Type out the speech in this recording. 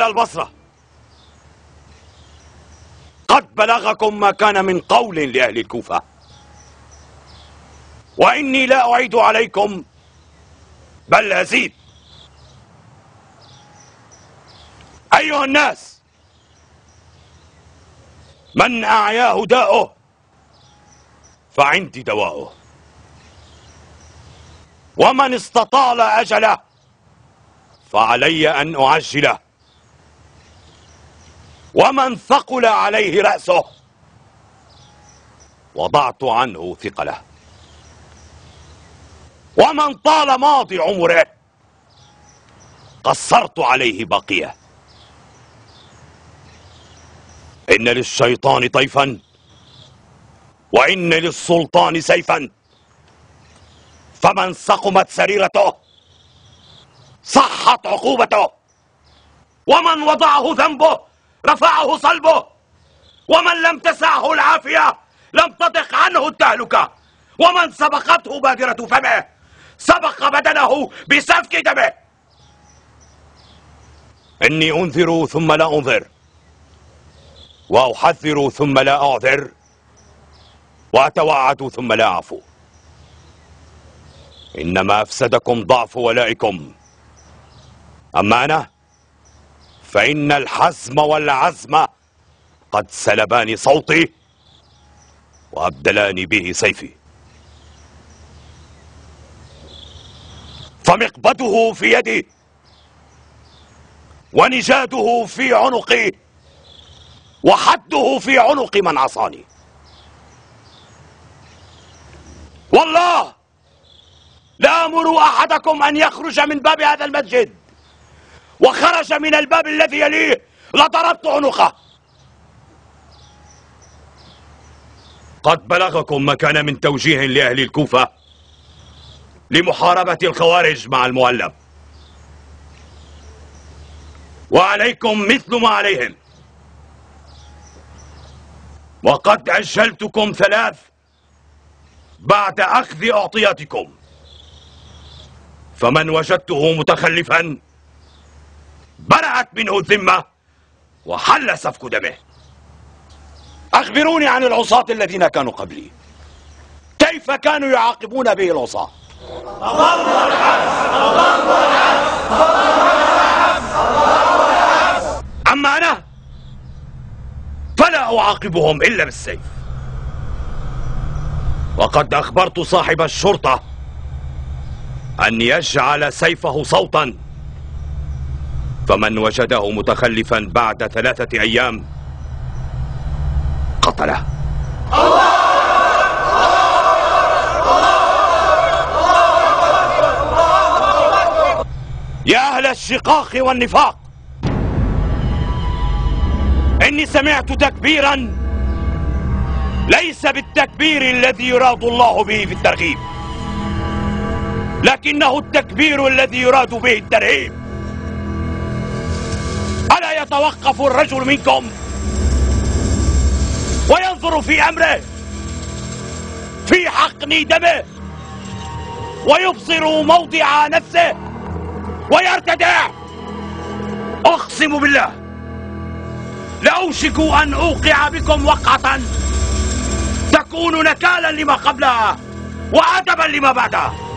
أهل البصرة. قد بلغكم ما كان من قول لأهل الكوفة. وإني لا أعيد عليكم بل أزيد. أيها الناس من أعياه داؤه فعندي دواؤه. ومن استطال أجله فعلي أن أعجله. ومن ثقل عليه رأسه وضعت عنه ثقله. ومن طال ماضي عمره قصرت عليه بقيه إن للشيطان طيفا وإن للسلطان سيفا. فمن سقمت سريرته صحت عقوبته. ومن وضعه ذنبه رفعه صلبه. ومن لم تسعه العافية لم تضق عنه التهلكة. ومن سبقته بادرة فمه سبق بدنه بسفك دمه. إني أنذر ثم لا أنذر وأحذر ثم لا أعذر وأتوعد ثم لا أعفو. إنما أفسدكم ضعف ولائكم. أما أنا فإن الحزم والعزم قد سلبان صوتي وأبدلاني به سيفي. فمقبته في يدي ونجاده في عنقي وحده في عنق من عصاني. والله لامر أحدكم أن يخرج من باب هذا المسجد. وخرج من الباب الذي يليه. لضربت عنقه. قد بلغكم ما كان من توجيه لأهل الكوفة لمحاربة الخوارج مع المؤلف. وعليكم مثل ما عليهم. وقد أجلتكم ثلاث بعد أخذ أعطياتكم فمن وجدته متخلفا برأت منه الذمة وحل سفك دمه. أخبروني عن العصاة الذين كانوا قبلي. كيف كانوا يعاقبون به العصاة؟ أما أنا فلا أعاقبهم إلا بالسيف. وقد أخبرت صاحب الشرطة أن يجعل سيفه صوتا. فمن وجده متخلفا بعد ثلاثة أيام قتله. يا أهل الشقاق والنفاق إني سمعت تكبيرا ليس بالتكبير الذي يراد الله به في الترغيب لكنه التكبير الذي يراد به الترهيب. يتوقف الرجل منكم وينظر في أمره في حقن دمه ويبصر موضع نفسه ويرتدع. أقسم بالله لأوشك أن أوقع بكم وقعة تكون نكالا لما قبلها وأدبا لما بعدها.